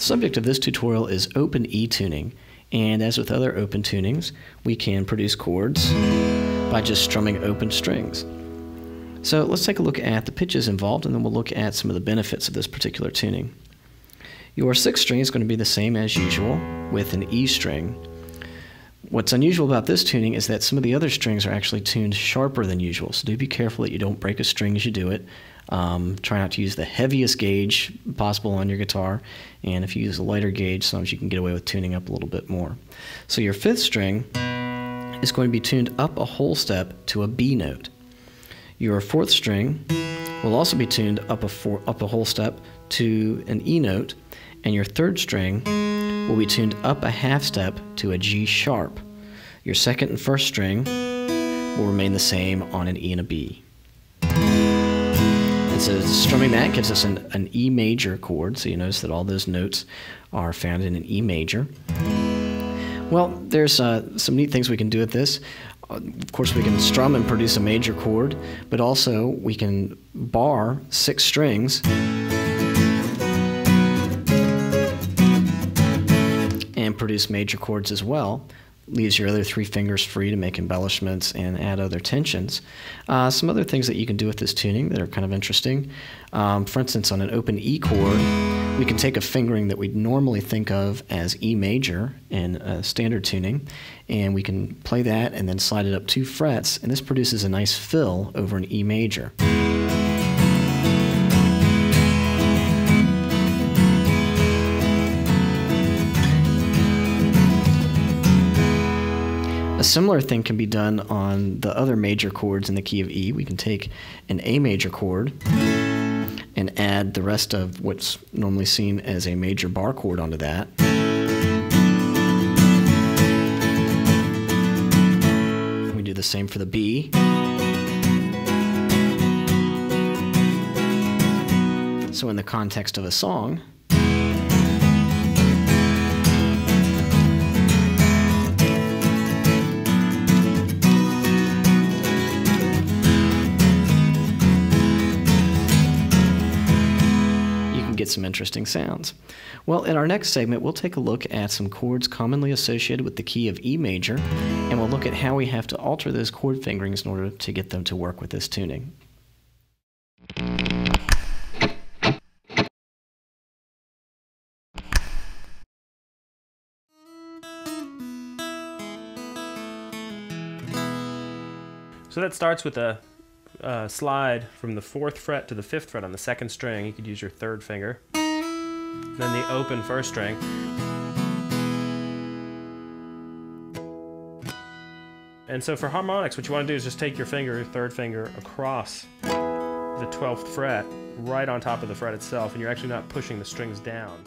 The subject of this tutorial is open E tuning, and as with other open tunings, we can produce chords by just strumming open strings. So let's take a look at the pitches involved, and then we'll look at some of the benefits of this particular tuning. Your sixth string is going to be the same as usual with an E string. What's unusual about this tuning is that some of the other strings are actually tuned sharper than usual, so do be careful that you don't break a string as you do it. Um, try not to use the heaviest gauge possible on your guitar, and if you use a lighter gauge, sometimes you can get away with tuning up a little bit more. So your fifth string is going to be tuned up a whole step to a B note. Your fourth string will also be tuned up a, four, up a whole step to an E note, and your third string will be tuned up a half step to a G sharp. Your second and first string will remain the same on an E and a B. And so strumming that gives us an, an E major chord, so you notice that all those notes are found in an E major. Well, there's uh, some neat things we can do with this. Uh, of course, we can strum and produce a major chord, but also we can bar six strings and produce major chords as well leaves your other three fingers free to make embellishments and add other tensions. Uh, some other things that you can do with this tuning that are kind of interesting. Um, for instance, on an open E chord, we can take a fingering that we'd normally think of as E major in standard tuning, and we can play that and then slide it up two frets, and this produces a nice fill over an E major. A similar thing can be done on the other major chords in the key of E. We can take an A major chord and add the rest of what's normally seen as a major bar chord onto that. We do the same for the B. So in the context of a song, get some interesting sounds. Well, in our next segment, we'll take a look at some chords commonly associated with the key of E major, and we'll look at how we have to alter those chord fingerings in order to get them to work with this tuning. So that starts with a uh, slide from the fourth fret to the fifth fret on the second string, you could use your third finger. Then the open first string. And so for harmonics, what you want to do is just take your finger, your third finger, across the 12th fret, right on top of the fret itself, and you're actually not pushing the strings down.